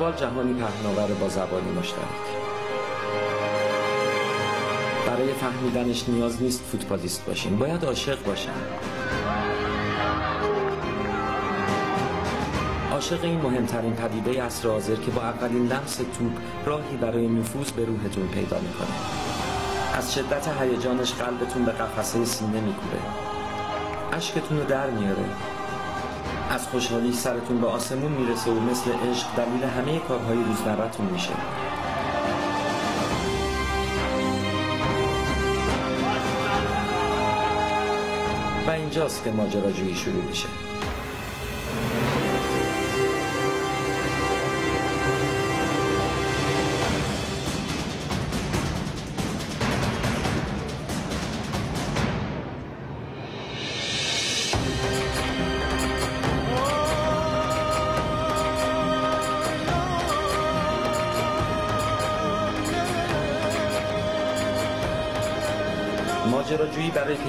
فوتبال جهانی پهناور با زبانی مشترک. برای فهمیدنش نیاز نیست فوتبالیست باشیم. باید عاشق باشیم عاشق این مهمترین پدیده عصر حاضر که با اولین لمس توپ راهی برای نفوذ به روحتون پیدا می‌کنه. از شدت هیجانش قلبتون به قفسه سینه میکوره اشکتون رو در میاره. از خوشحالی سرتون به آسمون می‌رسه و مثل عشق دلیل همه کارهای روزمرتون میشه. و اینجاست که ماجراجویی شروع میشه.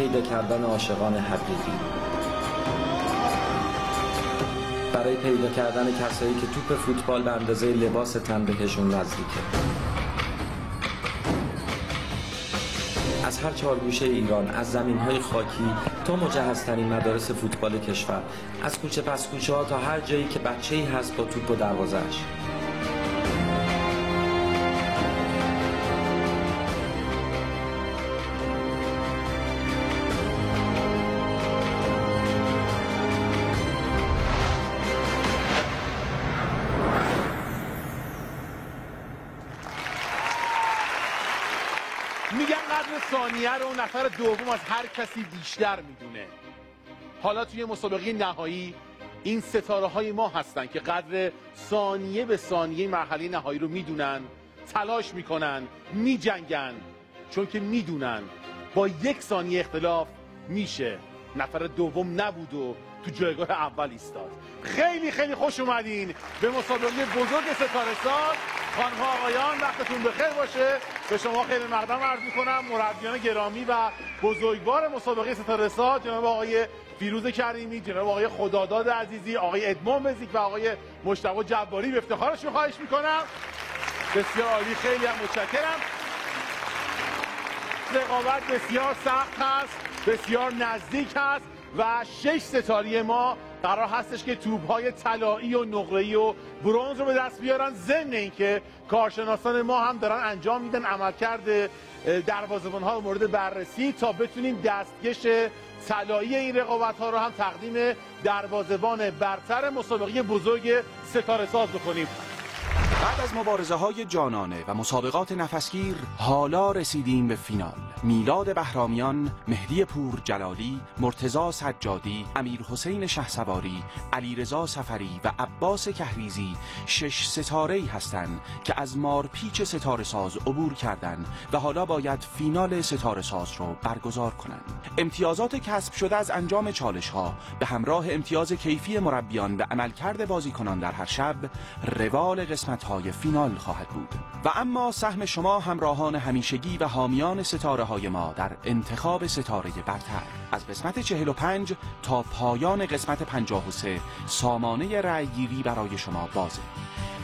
پیدا کردن عاشقان حقیقی. برای پیدا کردن کسایی که توپ فوتبال به اندازه لباس تن بهشون نزدیکه. از هر چهار گوشه ایران از زمین های خاکی تا مجهزترین مدارس فوتبال کشور از کوچه پس کوچه ها تا هر جایی که بچه ای هست با توپ و دروازش نفر دوم از هر کسی بیشتر می‌دونه. حالا توی مسابقه نهایی این ستاره های ما هستن که قدر ثانیه به ثانیه مرحله نهایی رو می‌دونن تلاش می‌کنن میجنگن. چون که می‌دونن با یک ثانیه اختلاف میشه. نفر دوم نبود و تو جایگاه اول ایستاد. خیلی خیلی خوش اومدین به مسابقه بزرگ ستاره ساز خانها آقایان وقتتون بخیر باشه. به شما خیلی مقدم عرض می‌کنم. مربیان گرامی و بزرگوار مسابقه ستاره ساز جناب آقای فیروز کریمی جناب آقای خداداد عزیزی آقای ادمون بزیک و آقای مشتاق جباری. به افتخارشون خواهش می‌کنم. بسیار عالی. خیلی هم متشکرم. رقابت بسیار سخت هست. بسیار نزدیک هست. و شش ستاری ما قرار هستش که توپ های طلایی و نقره‌ای و برونز رو به دست بیارن. ضمن اینکه کارشناسان ما هم دارن انجام میدن عملکرد دروازه‌بان ها مورد بررسی تا بتونیم دستکش طلایی این رقابت ها رو هم تقدیم دروازه‌بان برتر مسابقه بزرگ ستاره ساز بکنیم. بعد از مبارزه های جانانه و مسابقات نفسگیر حالا رسیدیم به فینال میلاد بهرامیان، مهدی پور جلالی، مرتزا سجادی، امیر حسین شهسواری، علیرضا سفری و عباس کهریزی شش ستاره ای هستند که از مارپیچ ستاره ساز عبور کردند و حالا باید فینال ستاره ساز رو برگزار کنند. امتیازات کسب شده از انجام چالش ها به همراه امتیاز کیفی مربیان و عملکرد بازیکنان در هر شب روال قسمت های فینال خواهد بود. و اما سهم شما همراهان همیشگی و حامیان ستاره های ما در انتخاب ستاره برتر. از قسمت 45 تا پایان قسمت 53 سامانه رأیگیری برای شما بازه.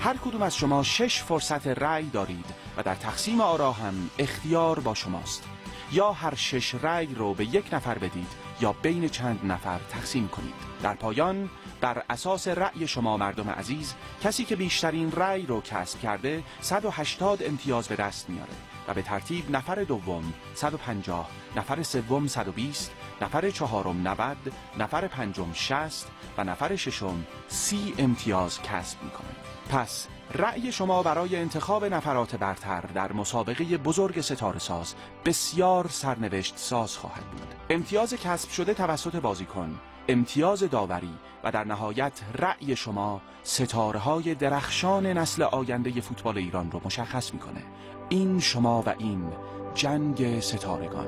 هر کدوم از شما شش فرصت رأی دارید و در تقسیم آرا هم اختیار با شماست. یا هر شش رأی رو به یک نفر بدید یا بین چند نفر تقسیم کنید. در پایان بر اساس رأی شما مردم عزیز کسی که بیشترین رأی رو کسب کرده 180 امتیاز به دست میاره و به ترتیب نفر دوم 150 نفر سوم 120 نفر چهارم 90 نفر پنجم 60 و نفر ششم 30 امتیاز کسب می‌کنه. پس رأی شما برای انتخاب نفرات برتر در مسابقه بزرگ ستاره ساز بسیار سرنوشت ساز خواهد بود. امتیاز کسب شده توسط بازیکن امتیاز داوری و در نهایت رأی شما ستاره های درخشان نسل آینده فوتبال ایران رو مشخص می‌کنه. این شما و این جنگ ستارگان.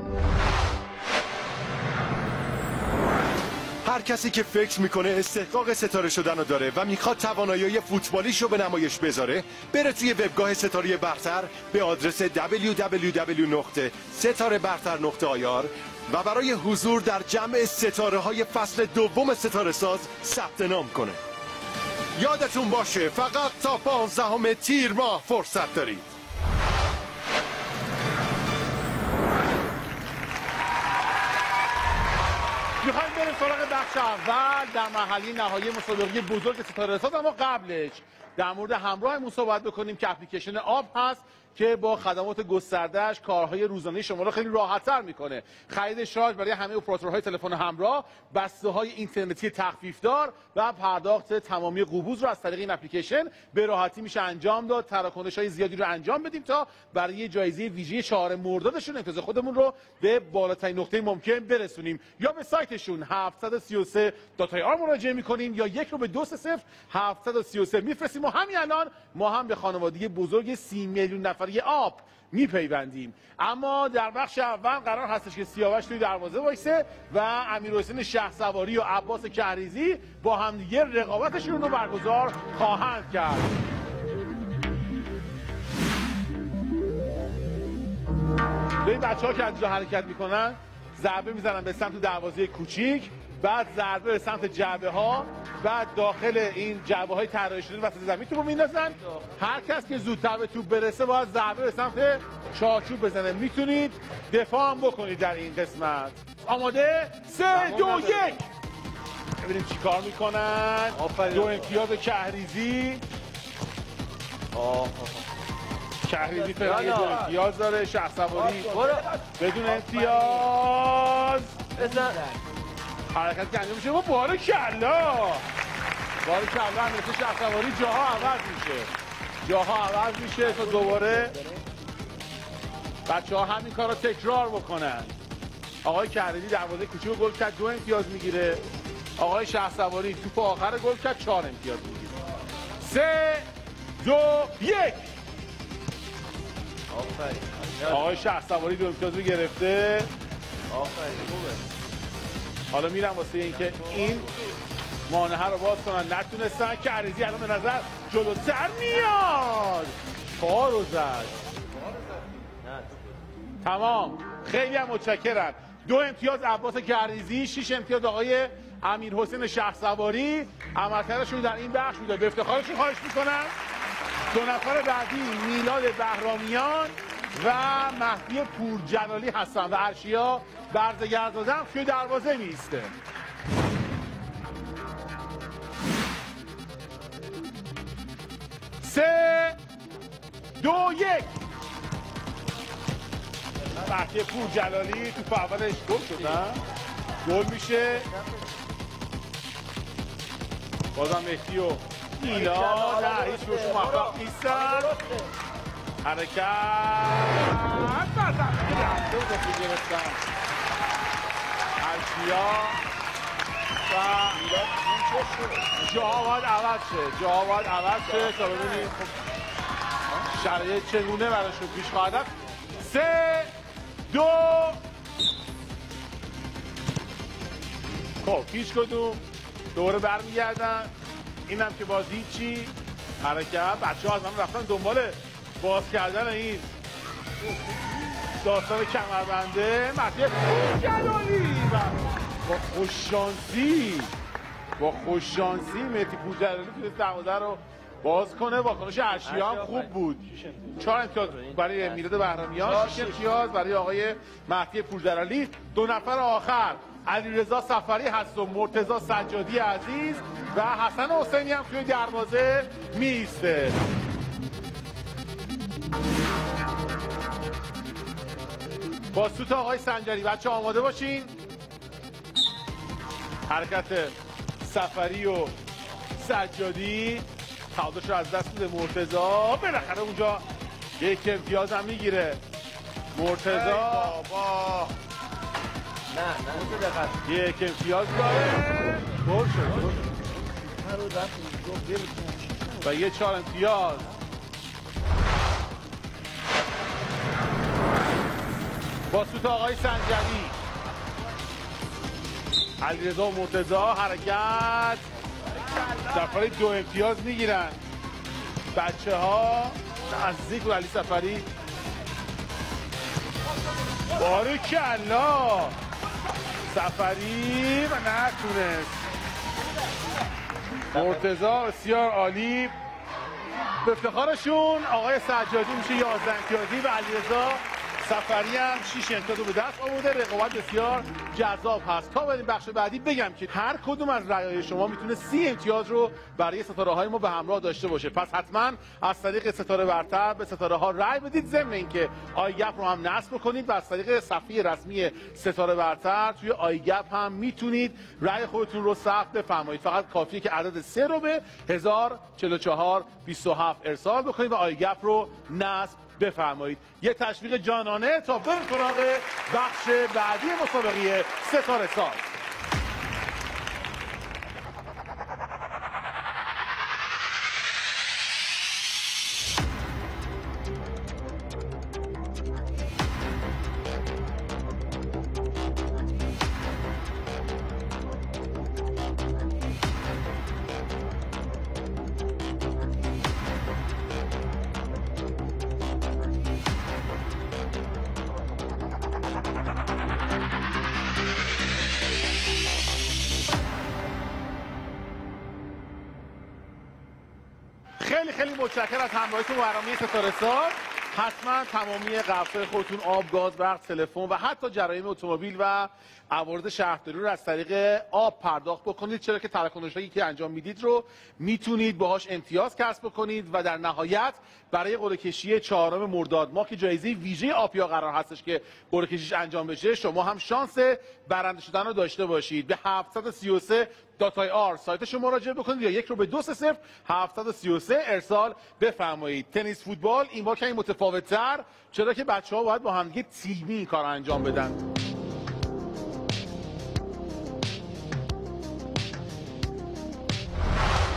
هر کسی که فکر می‌کنه استحقاق ستاره شدن رو داره و می‌خواد توانایی فوتبالیش رو به نمایش بذاره بره توی وبگاه ستاره برتر به آدرس www.setarebartar.ir و برای حضور در جمع ستاره های فصل دوم ستاره ساز ثبت نام کنه. یادتون باشه فقط تا پانزدهم تیر ماه فرصت دارید. می‌خوایم بریم سراغ بخش اول. در محلی نهایی مسابقه بزرگ ستاره ساز اما قبلش در مورد همراهمون صحبت بکنیم که اپلیکیشن آب هست. که با خدمات گستردهش کارهای روزانه شما رو خیلی راحتتر می‌کنه. خرید شارژ برای همه اپراتورهای تلفن همراه بسته های اینترنتی تخفیف دار و پرداخت تمامی قبوز رو از طریق این اپلیکیشن به راحتی میشه انجام داد. تراکنش های زیادی رو انجام بدیم تا برای جایزه ویژه 4 مردادشون امتیاز خودمون رو به بالاترین نقطه ممکن برسونیم. یا به سایتشون 733 داتای آر مراجعه می‌کنیم یا یک رو به 2 0 733 میفرستیم. و همین الان ما هم به خانوادگی بزرگ 30 میلیون نفری آب میپیوندیم. اما در بخش اول قرار هستش که سیاوش توی دروازه وایسه و امیر حسین شه سواری و عباس کهریزی با همدیگه رقابتشون رو برگزار خواهند کرد. این بچه ها که از حرکت می‌کنن ضربه می‌زنن به سمت دروازه کوچیک. بعد ضربه به سمت جعبه ها بعد داخل این جعبه های طراحی شده وسط زمین توپ میندازن. هر کس که زودتر به توپ برسه باید ضربه به سمت چارچوب بزنه. می‌تونید دفاع هم بکنید در این قسمت. آماده؟ سه دو یک. ببینیم چیکار می‌کنن. دو امتیاز کهریزی کهریزی فعلا یه دو امتیاز داره. سواری بدون امتیاز. حرکت که انجام میشه و بار کلا. بار کلا مثل شخصواری جاها عوض میشه. جاها عوض میشه تا دوباره بچه ها همین کار رو تکرار بکنن. آقای کهریدی دروازه کوچیک گل کرد دو امتیاز می‌گیره. آقای شخصواری توپ آخر گل کرد چهار امتیاز می‌گیره. سه دو یک. آقای شخصواری دو امتیاز رو گرفته. حالا میرم واسه اینکه این مانعه رو باز کنن. نتونستن که عریضی الان به نظر جلوتر میاد. پا رو زد. تمام. خیلی هم متشکرم. دو امتیاز عباس گریزی شش امتیاز آقای امیر حسین شخص سواری عملکردشون در این بخش بوده به افتخارشون خواهش می‌کنم. دو نفر بعدی میلاد بهرامیان. و مهدی پورجلالی هستن و ارشیا برزگردازم توی دروازه میسته سه دو یک. مهدی پورجلالی تو اولش گل شدن گل میشه. بازم مهدی و میلاد نه هیچ روشون موفق نیستن. حرکت گرفتن و باید عوض شه باید عوض شه تا ببینید شرایط چگونه براشون پیش خواهد سه دو خب هیچ کدوم دوره برمیگردن اینم که باز هیچی حرکت بچه ها از من رفتن دنبال باز کردن این داستان کمربنده مهدی جلالی با خوششانسی با خوششانسی مهدی پورجلالی تونست دروازه رو باز کنه. واکنش اشیا هم خوب بود. چهار امتیاز برای میلاد بهرامیان شش امتیاز برای آقای مهدی پورجلالی. دو نفر آخر علیرضا سفری هست و مرتضی سجادی عزیز و حسن حسینی هم توی دروازه میسته با سوت آقای سنجری بچه آماده باشین. حرکت سفری و سجادی تعادلش رو از دست میده مرتزا بالاخره اونجا یک امتیاز هم می‌گیره. مرتزا یک امتیاز داره. گل شد و یه چهار امتیاز. با سوت آقای سنجری. علیرضا و مرتضا حرکت. سفری دو امتیاز می‌گیرن. بچه ها نزدیک و علی سفری. بارکلا سفری و نتونست. مرتزا بسیار عالی. به افتخارشون آقای سجادی میشه 11 امتیازی و علیرضا سفری هم 6 امتیاز به دست آورده رقابت بسیار جذاب هست. تا بریم بخش بعدی بگم که هر کدوم از رأیای شما می‌تونه 30 امتیاز رو برای ستاره های ما به همراه داشته باشه. پس حتما از طریق ستاره برتر به ستاره ها رأی بدید. ضمن اینکه آیگپ رو هم نصب کنید و از طریق صفحه رسمی ستاره برتر توی آیگپ هم می‌تونید رأی خودتون رو ثبت بفرمایید. فقط کافیه که عدد 3 رو به 1044 27 ارسال بکنید و آیگپ رو نصب بفرمایید. یه تشویق جانانه تا بریم سراغ بخش بعدی مسابقه ستاره ساز. همراهیتون با برنامه ستاره ساز حتما تمامی قفسه خودتون آب گاز برق تلفن و حتی جرایم اتومبیل و عوارض شهرداری رو از طریق آب پرداخت بکنید. چرا که تراکنش‌هایی که انجام می‌دید رو می‌تونید باهاش امتیاز کسب بکنید و در نهایت برای قرعه کشی چهارم مرداد ماه که جایزه ویژه آپیا قرار هستش که قرعه کشیش انجام بشه شما هم شانس برنده شدن رو داشته باشید. به 733 داتای آر سایتش رو مراجعه بکنید یا یک رو به دو سه صفر 733 ارسال بفرمایید. تنیس فوتبال این بار کمی متفاوت‌تر. چرا که بچه ها باید با همدیگه تیمی این کار انجام بدن.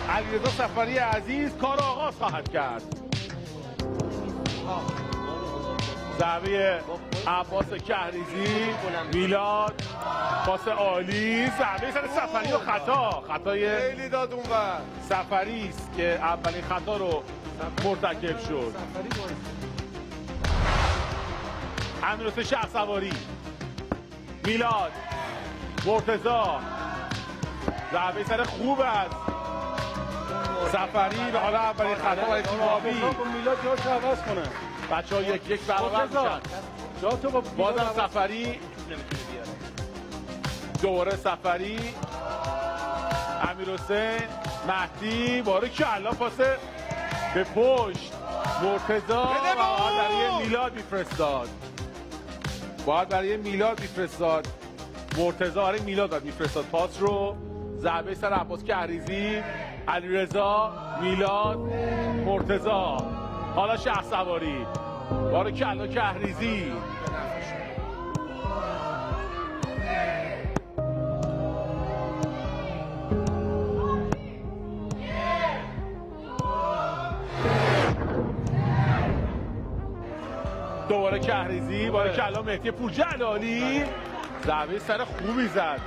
علیرضا سفری عزیز کار آغاز خواهد کرد. ضربه عباس کهریزی میلاد پاس عالی ضربه سر سفری و خطا. خطای خیلی داد اونور سفری است که اولین خطا رو مرتکب شد. امیرحسین شه سواری میلاد مرتزا ضربه سر خوب است. سفری به حالا اولین خطا برای تیم آبی میلاد جاش عوض کنه. بچه ها یک یک برابر میشن تو با بازم سفری. دوباره سفری. امیر حسین مهدی باره کلا پاسه به پشت. مرتزا و باید! برای میلاد میفرستاد. باید برای میلاد میفرستاد. مرتزا برای میلاد باید میفرستاد. پاس رو ضربه سر عباس کهریزی علیرضا میلاد مرتزا حالا شه سواری. باره کلا کهریزی. دوباره کهریزی باره کلا مهدی پور جلالی. ضربه سر خوبی زد.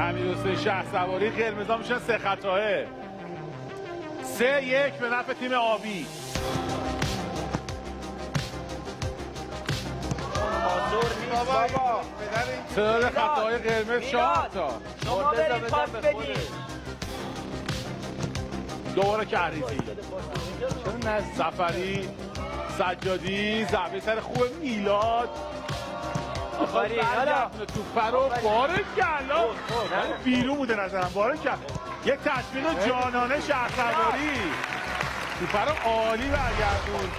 امیر حسین شه سواری قرمزا میشن سه خطاه سه یک به نفع تیم آبی. بابا پدر این تعداد خطاهای قرمز چهار تا. شما برید پاس بدید. دوباره کهریزی سفری سجادی ضربه سر خوب میلاد. آفرین حالا. تو فرو باره کلا ولی بیرون بوده نظرم. باره کلا یک تشویق جانانه شهرسواری تو فرو عالی برگردون.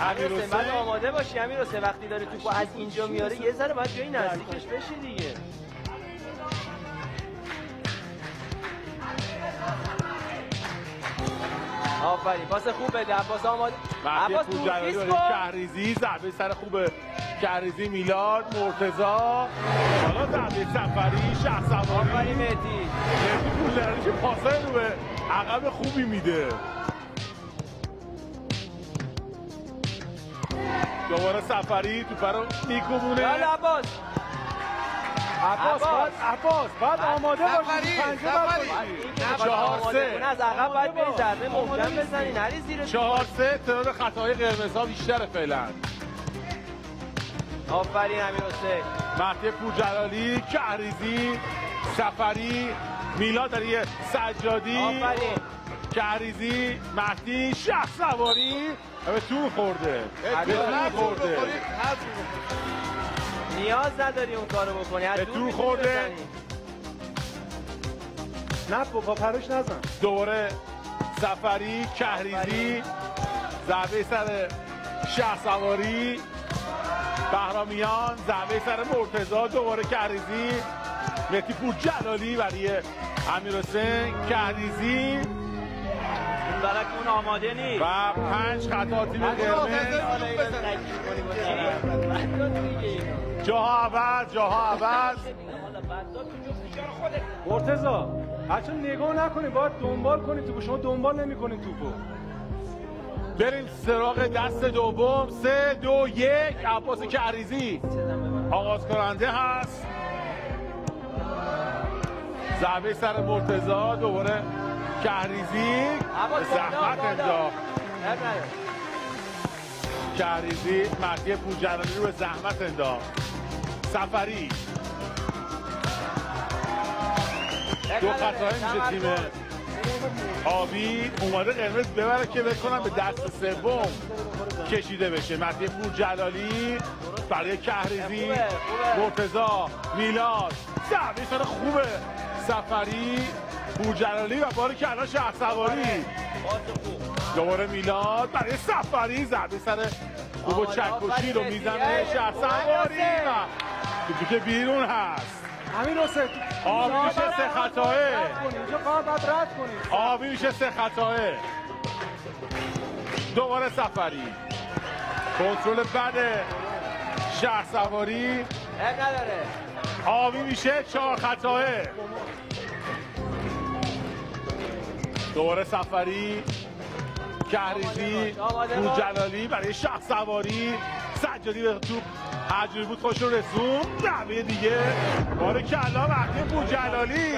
امیر بعد آماده باشی؟ امیر حسین وقتی داره توپو از اینجا میاره یه ذره باید جایی نزدیکش بشی دیگه. آفرین. پاس خوب بده. عباس آماده مهدی عباس برای کن کهریزی ضربه سر خوب کهریزی میلاد مرتزا حالا ضربه سفری شه سواری. آفرین مهدی. مهدی پورجلالی که پاسای رو به عقب خوبی میده. دوباره سفری تو رو میکوبونه حالا عباس. عباس باید عباس باید آماده باشی پنجه باید که چهار، سه. از عقب باید به ضربه محکم. بزنی. نری زیر چهار سه تعداد خطاهای قرمزها بیشتر فعلا. آفرین امیر حسین. مهدی پورجلالی کهریزی سفری میلاد یه سجادی. آفرین. کهریزی مهدی شه سواری. به تور خورده. به تور خورده. نیاز نداری اون کارو بکنی به دور تو می‌تونی خورده. نه بابا پروش نزن. دوره سفری کهریزی ضربه سر شه سواری بهرامیان ضربه سر مرتضا دوباره کهریزی مهدی پور جلالی برای امیر حسین کهریزی. اون آماده نیست. و پنج خطا تیم قرمز کنی. جاها عوض جاها عوض. مرتضا بچه نگاه نکنی باید دنبال کنی توپو. شما دنبال نمی‌کنین توپو. بریم سراغ دست دوم. سه دو یک. عباس کهریزی آغاز کننده هست. ضربه سر مرتزا دوباره. بالا، زحمت. انداخت. کهریزی مهدی پورجلالی رو به زحمت انداخت. سفری. دو. خطاهای میشه تیم. آبی اومده قرمز ببره که بکنم به دست سوم. کشیده بشه. مهدی پور جلالی برای کهریزی. مرتزا میلاد. سر خوبه. سفری. پور جلالی و باری که الان شهر سواری خوب. دوباره میلاد برای سفری ضربه سر خوب و آماده، چکشی رو می‌زنه. شهر سواری. و که بیرون هست. امیر حسین آبی میشه سه خطاه اینجا فقط باید رد کنی. آبی میشه سه خطاه دوباره سفری. کنترل بد شهر سواری نداره. آبی میشه چهار خطاه دوباره سفری کهریزی باش. جلالی برای شهر سواری. سجادی به توپ هرجوری بود خوش رو رسون ضربه دیگه. باره کلا مهدی پور جلالی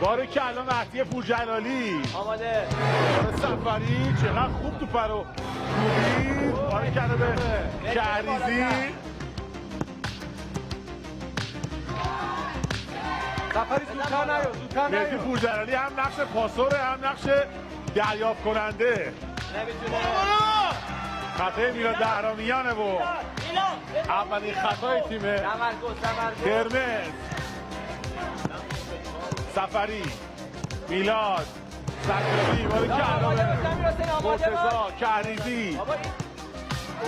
باره کلا مهدی پور جلالی آماده. سفری چقدر خوب تو پرو کوبید باره کرده به کهریزی سفری زودتر نیا زودتر مهدی نیا پور جلالی هم نقش پاسوره هم نقش دریافت کننده نمی‌تونه. خطای میلاد بهرامیانه و اولین خطای تیم. قرمز سفری میلاد حسین، آماده باش. مرتزا کهریزی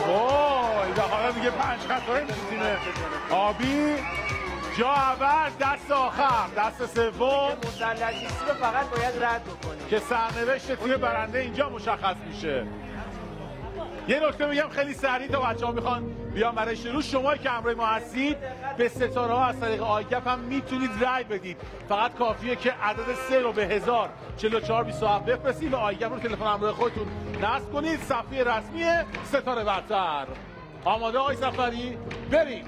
وای و حالا میگه پنج خطای تیم آبی جا اول دست آخر. دست سوم. مثلثیستی رو فقط باید رد بکنی که سرنوشت تیم برنده اینجا مشخص میشه. یه نکته میگم خیلی سریع تا بچه ها می‌خوان بیان برای شروع. شما که همراه ما هستید به ستاره ها از طریق آیگپ هم می‌تونید رای بدید. فقط کافیه که عدد سه رو به هزار 44 27 بفرستید و آیگپ رو تلفن همراه خودتون نصب کنید. صفحه رسمی ستاره برتر. آماده آقای سفری؟ بریم.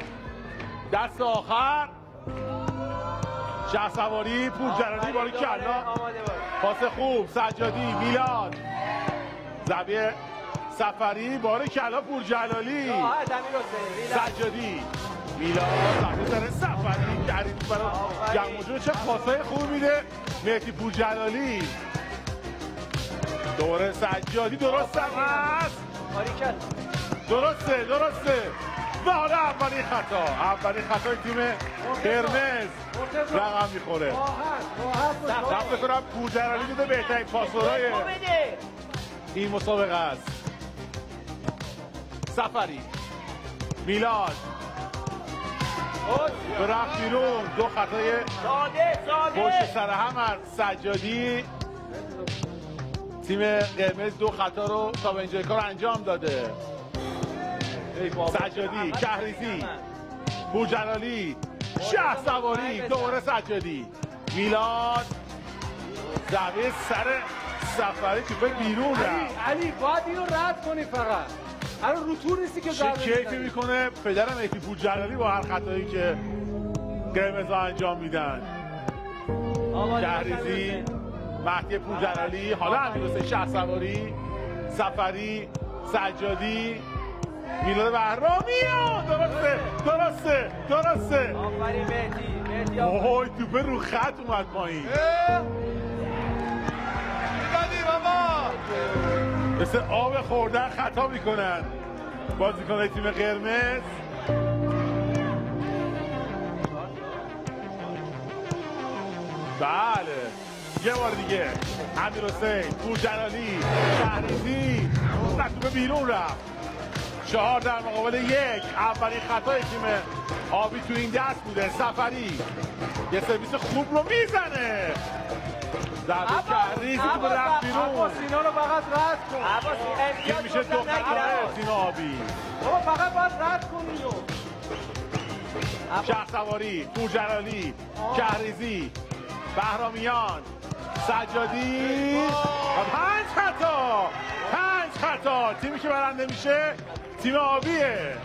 دست آخر. شه سواری پور جلالی باری کلا. پاس خوب سجادی میلاد. زبیه سفری باره کلا پور جلالی. راحت امیر حسین ریلکس. سجادی میلاد. زبیه زنه سفری کردیم برای. جمع چه پاسای خوب میده. مهدی پور جلالی. دوره سجادی درست هم هست. درسته درسته. و حالا اولین خطا. اولین خطای تیم قرمز. رقم می‌خوره. راحت راحت باش من فکر کنم پور جلالی بوده بهترین بده این مسابقه است. سفری. میلاد. رفت بیرون. دو خطای پشت سر هم از سجادی. تیم قرمز دو خطا رو تا به اینجای کار انجام داده. سجادی کهریزی بوجلالی شه سواری دوباره سجادی. میلاد زبه سر سفری توپه بیرون رفت. علی باید اینو رد کنی فقط. الان رو تور نیستی که ضربه کیفی. می‌کنه؟ پدرم مهدی پورجلالی با هر خطایی که قرمز انجام میدن. کهریزی. مهدی پورجلالی حالا امیر حسین شه سواری سفری سجادی میلاد بهرامیان درسته درسته درسته. آفرین مهدی مهدی اوه توپه رو خط اومد پایین. مثل آب خوردن خطا می‌کنن بازیکن تیم قرمز. بله. یه بار دیگه. امیر حسین پور جلالی شهریزی توپ بیرون رفت. چهار در مقابل یک. اولین خطای تیم آبی تو این دست بوده. سفری یه سرویس خوب رو می‌زنه. ضربه شهریزی تو رفت بیرون. عباس اینا رو فقط رد کن. عباس امتیاز میشه دو خطای. تیم آبی. بابا فقط باید رد کنی رو. شهر سواری پور جلالی شهریزی بهرامیان سجادی. و پنج خطا. پنج خطا. تیمی که برنده میشه تیم آبیه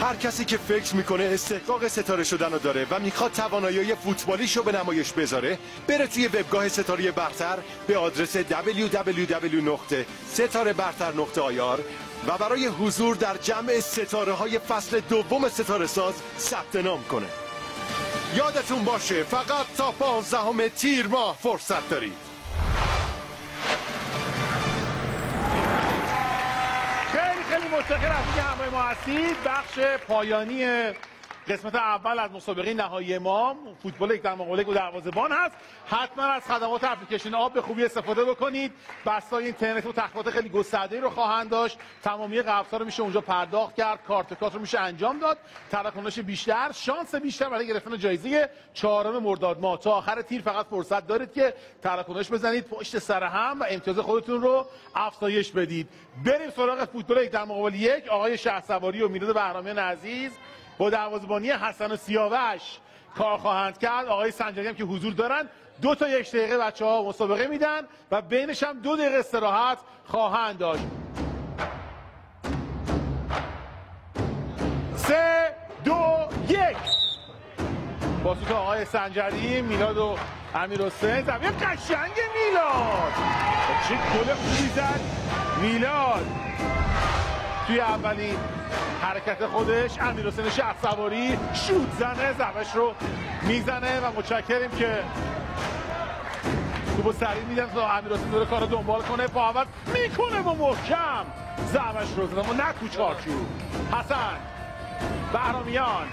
هر کسی که فکر می‌کنه استحقاق ستاره شدن رو داره و می‌خواد توانایی فوتبالیشو به نمایش بذاره بره توی وبگاه ستاره برتر به آدرس www.setarebartar.ir و برای حضور در جمع ستاره های فصل دوم ستاره ساز ثبت نام کنه. یادتون باشه فقط تا 15 تیر ماه فرصت دارید. خیلی متشکرم از همراه ما هستید. بخش پایانی قسمت اول از مسابقه نهایی ما فوتبال یک در مقابل یک دروازه‌بان هست. حتما از خدمات اپلیکیشن آب به خوبی استفاده بکنید. بسای اینترنت و تخفیفات خیلی گسترده‌ای رو خواهند داشت. تمامی قبض‌ها رو میشه اونجا پرداخت کرد. کارت کارت رو میشه انجام داد. تراکنش بیشتر شانس بیشتر برای گرفتن جایزه چهارم مرداد ماه. تا آخر تیر فقط فرصت دارید که تراکنش بزنید پشت سر هم و امتیاز خودتون رو افزایش بدید. بریم سراغ فوتبال یک در مقابل یک. آقای شهسواری و میلاد بهرامیان عزیز. با دروازه‌بانی حسن و سیاوش کار خواهند کرد. آقای سنجانی هم که حضور دارن. دو تا یک دقیقه بچه ها مسابقه میدن و بینش هم دو دقیقه استراحت خواهند داشت. سه دو یک. با سوت آقای سنجری میلاد و امیر حسین. زمین قشنگ میلاد. چه گل خوبی زد. میلاد. توی اولین حرکت خودش امیر حسین شهر سواری شوت زنه زبش رو می‌زنه و متشکریم که توپو سریع میدن تا امیر حسین داره کار دنبال کنه. عوض می‌کنه با محکم. زبش رو زدن و نه تو چارچوب. حسن. بهرامیان.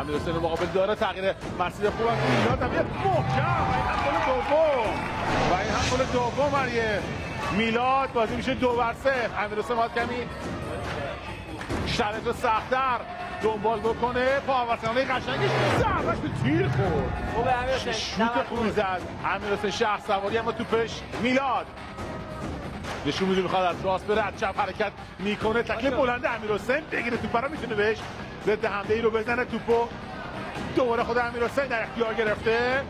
امیر حسین مقابل داره. تغییر مسیر خوب هم میلاد هم محکم. این هم دوم. و این هم دوم میلاد. بازی میشه دو بر سه. امیر حسین کمی شرط رو سختتر. دنبال بکنه. پاورسانه قشنگش ضربش به تیر خورد. شوت خوبی زد. امیر حسین شهر سواری اما توپش میلاد. نشون میده می‌خواد از راست بره. از چپ حرکت می‌کنه. تکلیف بلنده امیر حسین. بگیره توپ رو می‌تونه بهش ضد حمله ای رو بزنه. توپو دوباره خود امیر حسین در اختیار گرفته.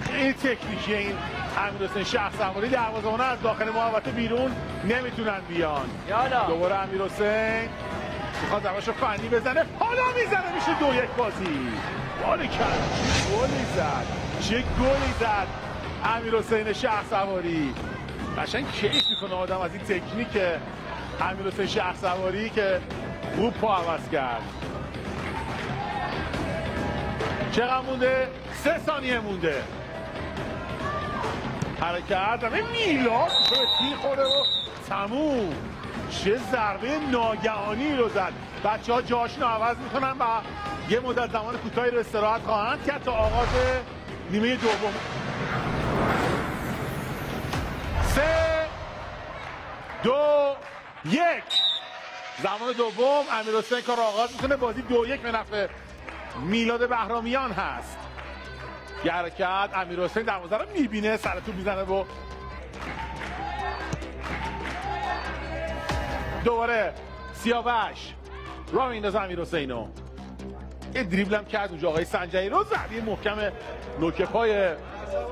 خیلی تکنیکی این امیر حسین شهر سواری. دروازه‌بان از داخل محوطه بیرون نمی‌تونن بیان. یالا دوباره امیر حسین. می‌خواد زمش رو فنی بزنه حالا می‌زنه میشه دو یک بازی. باری کرد گلی زد چه گلی زد. امیر حسین شهر سواری. قشنگ کیف می‌کنه آدم از این تکنیک امیر حسین شهر سواری که خوب پا عوض کرد. چقدر مونده؟ سه ثانیه مونده. حرکت همه میلاد به تیر خورده و تموم. چه ضربه ناگهانی رو زد. بچه ها جاشون عوض می‌کنن و یه مدت زمان کوتاهی رو استراحت خواهند کرد تا آغاز نیمه دوم. سه دو یک. زمان دوم امیر حسین کار آغاز می‌کنه. بازی دو یک به نفع میلاد بهرامیان هست. یه حرکت امیر حسین دروازه رو می‌بینه سر تو می‌زنه و دوباره سیاوش. را میندازه امیر حسینو. یه دریبل هم کرد اونجا آقای سنجری رو زد. یه محکم نوک پای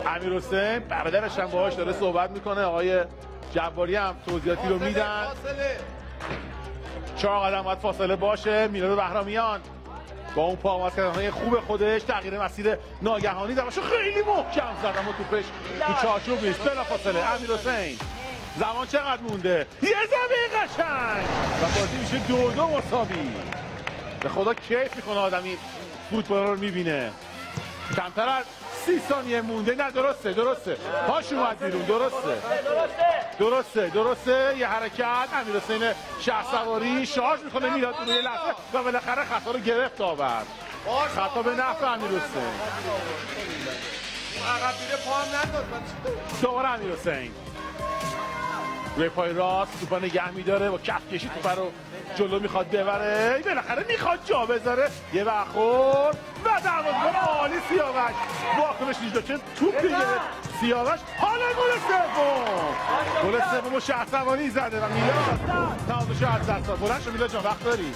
امیر حسین. برادرش هم باهاش داره صحبت می‌کنه. آقای جباری هم توضیحاتی رو میدن. چهار قدم باید فاصله باشه. میلاد بهرامیان با اون پا خوب خودش تغییر مسیر ناگهانی. دمشو خیلی محکم زد اما توپش تو چارچوب نیست. بلا فاصله. امیر حسین. زمان چقدر مونده؟ یه زمین قشنگ! و بازی میشه دو دو مساوی. به خدا کیف می‌کنه آدمی فوتبال رو می‌بینه. کمتر از سی ثانیه مونده. نه درسته درسته. پاش اومد بیرون. درسته. درسته درسته. یه حرکت. امیر حسین شه سواری شارژ می‌کنه میاد روی لحظه و بالاخره خطا رو گرفت آورد. خطا به نفع امیر حسین. عقب میره پا هم نداد. دوباره امیر حسین. روی پای راست توپا نگه میداره با کف کشی توپا رو جلو می‌خواد ببره. بالاخره می‌خواد جا بذاره. یه برخورد و دروازه‌بان عالی سیاوش. واکنش نیست چه توپ دیگه سیاوش. حالا گل سوم. گل سوم و شهسواری زده و میلاد. تمام شهر زد بلند شو میلاد جان وقت داری.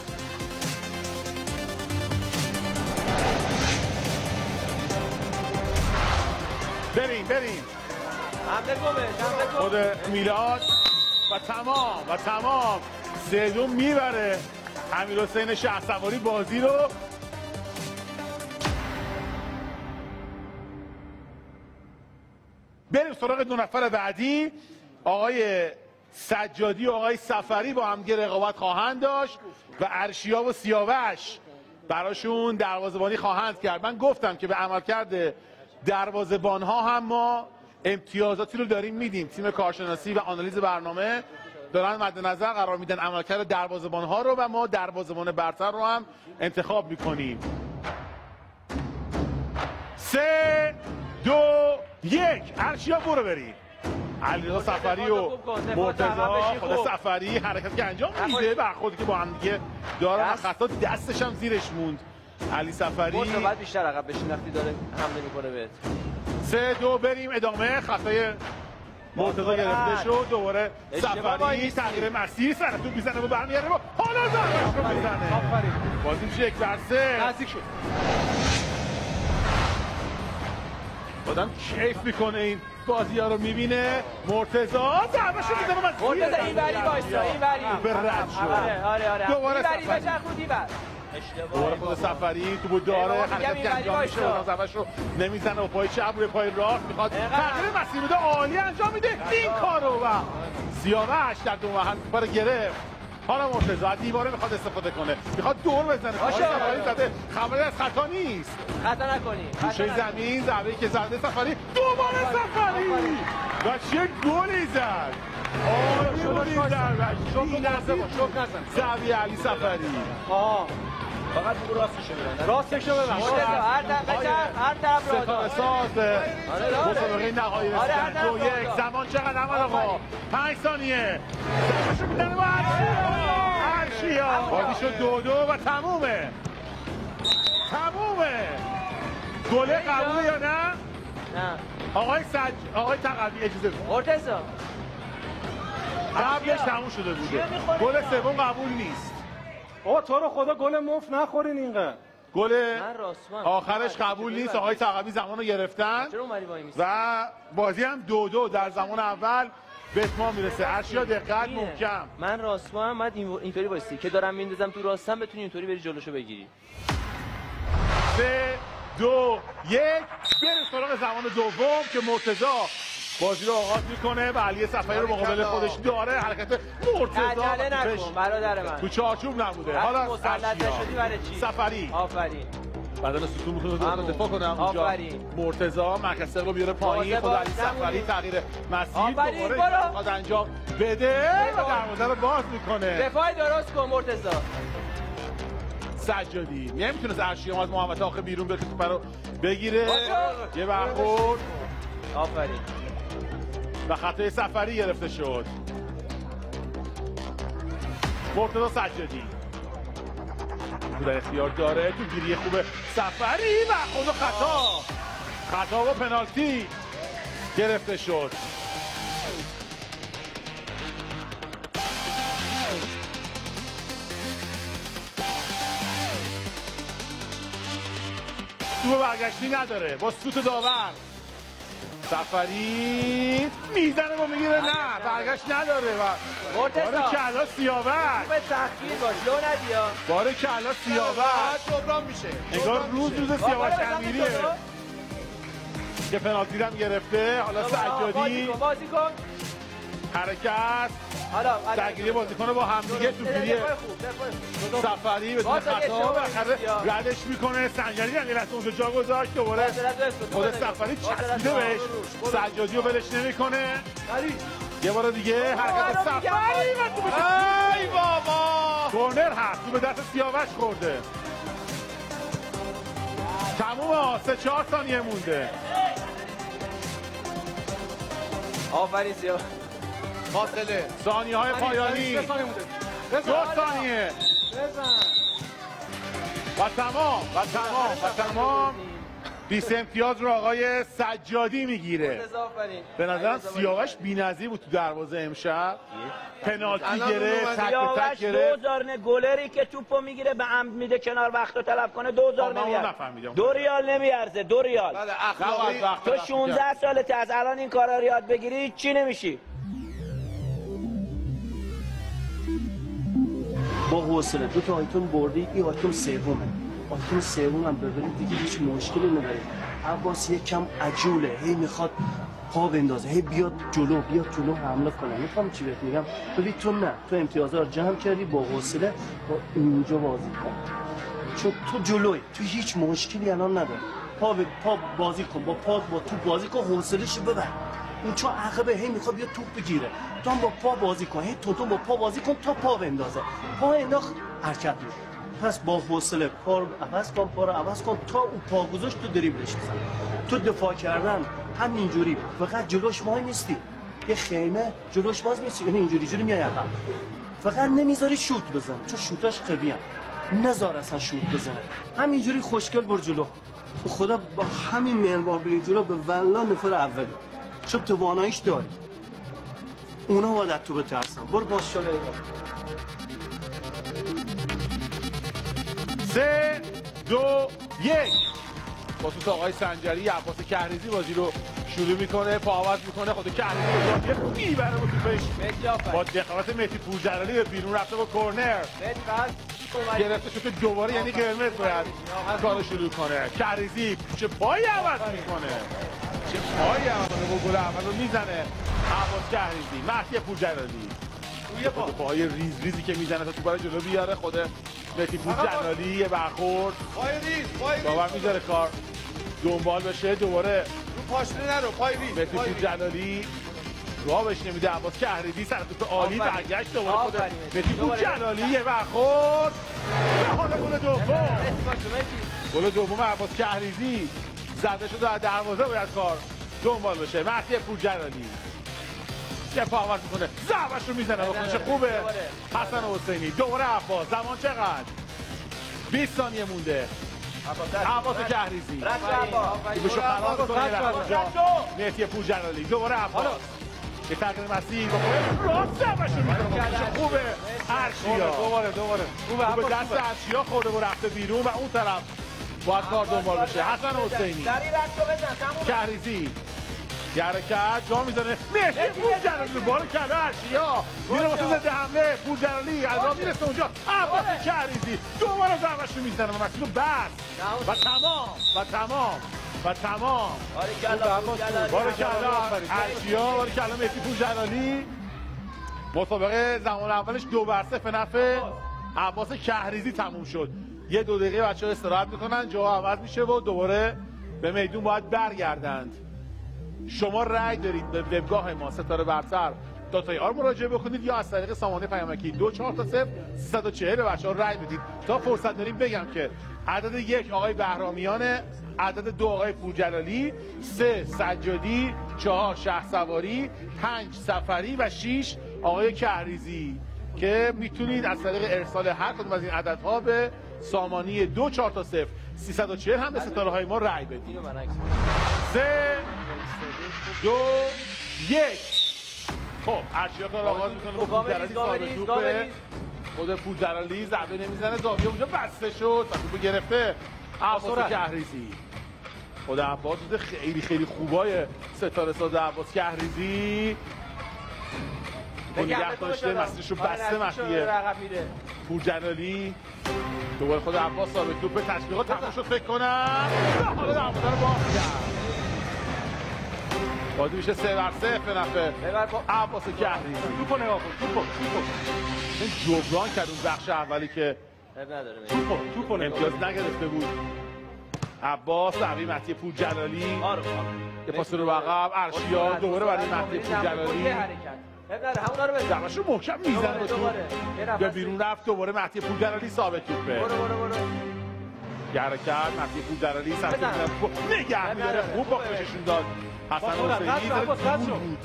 بریم بریم. حمله خود میلاد. و تمام و تمام. سه دو می‌بره. امیر حسین شهسواری بازی رو. بریم سراغ دو نفر بعدی. آقای سجادی و آقای سفری با هم رقابت خواهند داشت و ارشیا و سیاوش. براشون دروازه‌بانی خواهند کرد. من گفتم که به عملکرد دروازه‌بان ها هم ما امتیازاتی رو داریم میدیم. تیم کارشناسی و آنالیز برنامه دارن مد نظر قرار میدن عملکرد دروازه‌بان ها رو و ما دروازه‌بان برتر رو هم انتخاب می‌کنیم. سه دو یک. ارشیا برو بریم. علیرضا سفری و مرتضی خود سفری حرکت که انجام میده برخوردی که با هم دیگه دارن خطا دستش هم زیرش موند. علی سفری بیشتر عقب بشین وقتی داره حمله می‌کنه بهت. سه دو بریم ادامه. خطای مرتضی گرفته شد. دوباره سفری تغییر مسیر سر تو می‌زنه و برمیگرده. و حالا ضربش رو می‌زنه. بازی میشه یک بر سه. نزدیک شد. آدم کیف می‌کنه این بازی ها رو می‌بینه. مرتضی ضربش رو می‌زنه و مرتضی این وری وایسا این وری. به رد شد. آره آره آره. دوباره این وری سفری. بچرخون این دوباره خود سفری تو بود داره حرکت انجام میشه. اونم ضربش رو نمی‌زنه و پای چپ روی پای راست می‌خواد. تغییر مسیر بده عالی انجام میده. این کارو و سیاوش در دو محل رو گرفت. حالا مرتضی از دیواره می‌خواد استفاده کنه. می‌خواد دور بزنه. سفری زده. خبری از خطا نیست. خطا نکنی. گوشه. زمین ضربه که زده سفری. دوباره سفری. و چه گلی زد. این ضربه بی‌نظیر شد. ضربه علی سفری آها فقط بگو راستشو میرن راستش رو ببر مرتضی هر چرخ، هر طرف رو ستاره. ساز. مسابقه نهایی طرف یک. زمان چقدر عمل آقا پنج ثانیه ضربشو می‌زنه و ارشیا ارشیا بازی شد دو دو و تمومه تمومه گله قبوله یا نه نه آقای سج آقای تقوی اجازه بده. قبلش تموم شده بوده. گل سوم قبول نیست. آقا تو رو خدا گل مفت نخورین اینقدر. گل آخرش قبول نیست. آقای تقوی زمان رو گرفتن. و بازی هم دو دو در زمان اول به اتمام می‌رسه. ارشیا دقت محکم. من راستم بعد این اینطوری وایسی که دارم میندازم تو راستم بتونی اینطوری بری جلوشو بگیری. سه دو یک. بریم سراغ زمان دوم که مرتضی بازی رو آغاز می‌کنه و علی صفایی رو مقابل خودش داره. حرکت مرتضی عجله نکن برادر من. تو چارچوب نبوده. حالا مسلط. نشدی برای چی؟ سفری آفرین. بدن ستون می‌کنه همون. دفاع کنه اونجا. آفرین. مرتضی مرکز رو بیاره پایین. خود علی نمونی. تغییر مسیر دوباره برو. انجام بده و دروازه رو باز می‌کنه. دفاع درست کن مرتضی. سجادی. نمی‌تونست ارشیام از محمد آخه بیرون بره توپ رو بگیره. یه برخورد. آفرین. و خطای سفری گرفته شد. مرتضی سجادی. در اختیار داره تو گیری خوب سفری و خود خطا. خطا و پنالتی گرفته شد. تو برگشتی نداره. با سوت داور. سفری می‌زنه با می‌گیره نه برگشت نداره و بار مرتضی کلا سیاوش. به تحقیر باش لو ندیا بار کلا سیاوش. جبران میشه. انگار روز روز سیاوش امیریه. که پنالتی هم گرفته. حالا سجادی. بازی کن. حرکت. حالا درگیری بازیکن با همدیگه تو خوب سفری اگه خطا بالاخره ردش می‌کنه. سنجری یه لحظه اونجا جا گذاشت. دوباره. خود سفری چسبیده بهش. سجادی رو ولش نمی‌کنه. یه بار دیگه حرکت سفری. میگم. و تو به- ای بابا. کورنر هست. تو به دست سیاوش خورده. تموم ها سه چهار ثانیه مونده. آفرین سیاه فاصله. ثانیه های پایانی. دو ثانیه بزن. و تمام و تمام و تمام. 20 امتیاز رو آقای سجادی می‌گیره. به نظرم سیاوش بی‌نظیر بود تو دروازه امشب. پنالتی گرفت تک به سیاوش تک گرفت. دوزار گلری که توپو می‌گیره به عمد میده کنار وقت رو تلف کنه دوزار نمیارزه. دو ریال نمیارزه دو ریال. بله تو تلف 16 سالته از الان این کارا رو یاد بگیری چی نمیشی؟ با حوصله. دو تا آیتم بردی این آیتم سومه. آیتم سوم هم ببرید دیگه هیچ مشکلی نداره. عباس یک کم عجوله. هی می‌خواد پا بندازه. هی بیاد جلو بیاد جلو حمله کنه. میفهم چی بهت میگم؟ ببین تو نه. تو امتیازها رو جمع کردی با حوصله با اینجا بازی کن. چون تو جلوی. تو هیچ مشکلی الان نداره پا پا بازی کن. با پا با تو بازی کن. حوصله‌شو ببر. اون چون عقبه هی می‌خواد بیا توپ بگیره. تو با پا بازی کن. هی تو با پا بازی کن تا پا بندازه. پا انداخت حرکت می‌کنه پس با حوصله پا عوض کن پا رو عوض کن تا اون پا گذاشت تو دریبلش بزن تو دفاع کردن همینجوری. فقط جلوش وای نیستی. یه خیمه جلوش باز نیستی. یعنی اینجوری جوری میای عقب. فقط نمی‌ذاری شوت بزن چون شوتاش قوی هم. نذار اصلا شوت بزنه. همینجوری خوشگل بر جلو. خدا با همین منوار بری جلو به والله نفر اولی چون تواناییش داری. اونا باید تو بترسن برو باز شده سه دو یک. خصوص آقای سنجری عباس کهریزی بازی رو شروع می‌کنه پا عوض می‌کنه. خود کهریزی رو می‌بره با توپش با دخالت مهدی پورجلالی به بیرون رفته با اومدی. گرفته شده دوباره یعنی قرمز باید کارو شروع کنه. کریزی چه پایی عوض می‌کنه. چه پایی می‌کنه و گل اول رو می‌زنه. عباس کریزی مهدی پورجلالی روی پا پای ریز ریزی که می‌زنه تا تو برای جلو بیاره. خود مهدی پورجلالی یه برخورد. پای ریز پای ریز. باور می‌ذاره کار. دنبال بشه دوباره رو پاشنه نرو پای ریز مهدی. پورجلالی راه بهش نمیده. عباس کهریزی سر توپ عالی. برگشت دوباره خود. مهدی. پورجلالی یه برخورد. به حال گل دوم. گل دوم عباس کهریزی زده شده از دروازه باید کار دنبال بشه. مهدی پورجلالی یه پا عوض می‌کنه. ضربش رو می‌زنه. خودش خوبه. حسن حسینی. دوباره عباس. زمان چقدر؟ 20 ثانیه مونده. عباس عباس. که بشو خراب کنه مهدی پورجلالی دوباره عباس. یه تغییر مسیر خودش راست ضربش رو می‌زنه. خوبه ارشیا دوباره دوباره خوبه دست ارشیا خورده و رفته بیرون و اون طرف باید کار دنبال بشه. حسن حسینی. کهریزی یه حرکت جا می‌زنه. مهدی پورجلالی بار کله ارشیا میره واسه ضد حمله. پورجلالی از راه می‌رسه اونجا. عباس کهریزی دوباره ضربش رو می‌زنه. و مسیر رو بس و تمام و تمام و تمام. باریکلا پورجلالی. بارکلا ارشیا بارکلا مهدی پورجلالی مسابقه زمان اولش دو بر صفر نفع عباس کهریزی تموم شد. یه دو دقیقه بچه ها استراحت می‌کنن جا عوض میشه و دوباره به میدون باید برگردند. شما رأی دارید به وبگاه ما. ستاره برتر. داتای آر مراجعه بکنید یا از طریق سامانه پیامکی. دو چهار تا صفر 340 به بچه ها رأی بدید. تا فرصت داریم بگم که عدد یک آقای بهرامیان عدد دو آقای پورجلالی سه سجادی چهار شه سواری پنج سفری و شیش آقای کهریزی که می‌تونید از طریق ارسال هر کدوم از این عددها به سامانی دو چهار تا صفر. 340 هم به ستاره های ما رأی بدید. سه دو یک. خب ارشیا کار آغاز می‌کنه با گامریز. خود پودرالی ضربه نمی‌زنه. زاویه اونجا بسته شد و توپو گرفته. عباس. کهریزی. خود عباس خیلی خیلی خوبای ستاره ساز عباس کهریزی. نگه داشته مسیرش رو بسته مخفیه پور جلالی دوباره خود عباس ثابت توپ تشویقات تموم شد فکر کنم. حالا دروازه رو باز کرد. بازی میشه سه بر سه به نفع عباس کهریزی توپو نگاه کن توپو توپو این جبران کرد اون بخش اولی که توپو توپو نگاه امتیاز نگرفته بود. عباس عبی مهدی پور جلالی آره. یه پاس رو عقب ارشیا. دوباره برای مهدی پور جلالی همونا رو بزن. زمش رو محکم می‌زنه دوباره، به بیرون رفت دوباره مهدی پور جلالی ثابت توپه برو برو برو. حرکت مهدی پور جلالی سمت. می‌زنه. نگه میداره. خوب با کششون داد. حسن حسینی. بود.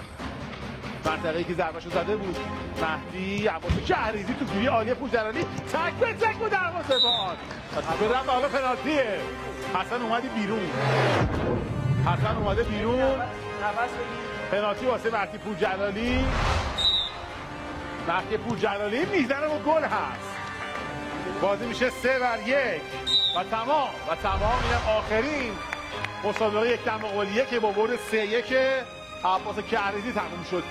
منطقه‌ای که ضربهشو زده بود. مهدی عباس شهریزی تو گیری عالی پور جلالی تک به تک بود دروازه بان. به حالا پنالتیه. حسن اومدی بیرون. حسن اومده بیرون. نفس بگیر. پنالتی واسه مهدی پور جلالی مهدی پور جلالی می‌زنه و گل هست. بازی میشه سه بر یک. و تمام و تمام اینم آخرین مسابقه یک دم که با برد سه یک عباس کهریزی تموم شد.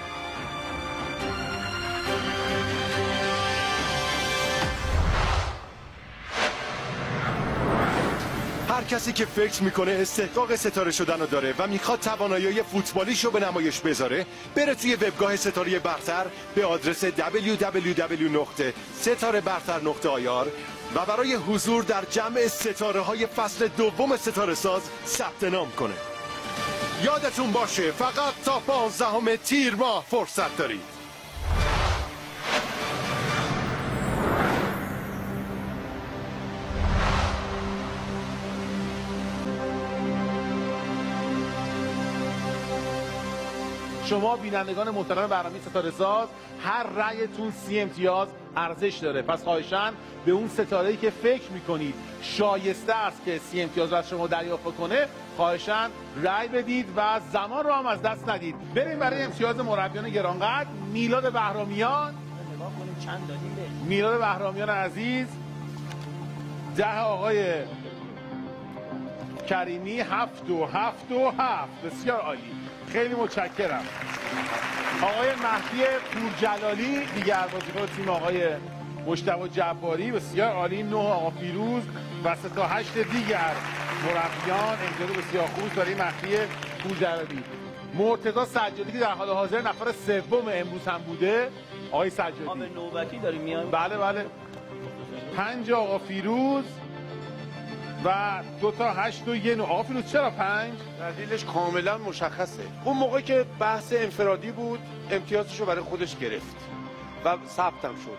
هر کسی که فکر می‌کنه استحقاق ستاره شدن رو داره و می‌خواد توانایی فوتبالیش رو به نمایش بذاره بره توی وبگاه ستاره برتر به آدرس www.setarebartar.ir و برای حضور در جمع ستاره های فصل دوم ستاره ساز ثبت نام کنه. یادتون باشه فقط تا 15 تیر ماه فرصت دارید. شما بینندگان محترم برنامه ستاره ساز هر رأیتون سی امتیاز ارزش داره. پس خواهشان به اون ستاره که فکر می‌کنید شایسته است که سی امتیاز رو از شما دریافت کنه خواهشان رأی بدید و زمان رو هم از دست ندید. بریم برای امتیاز مربیان گرانقدر. میلاد بهرامیان. چند میلاد بهرامیان عزیز. ده آقای کریمی هفت و هفت و هفت. بسیار عالی. خیلی متشکرم. آقای مهدی پورجلالی دیگر بازیکن تیم آقای مشتبه جباری بسیار عالی نه آقا فیروز و سه تا هشت دیگر مربیان امتیاز بسیار خوب برای مهدی پورجلالی. مرتضی سجادی که در حال حاضر نفر سوم امروز هم بوده. آقای ما سجادی. به نوبتی داریم میایم. بله بله. پنج آقا فیروز. و دو تا هشت و یه نو آقا فیروز چرا پنج؟ دلیلش کاملا مشخصه اون موقع که بحث انفرادی بود امتیازش رو برای خودش گرفت و ثبتم شد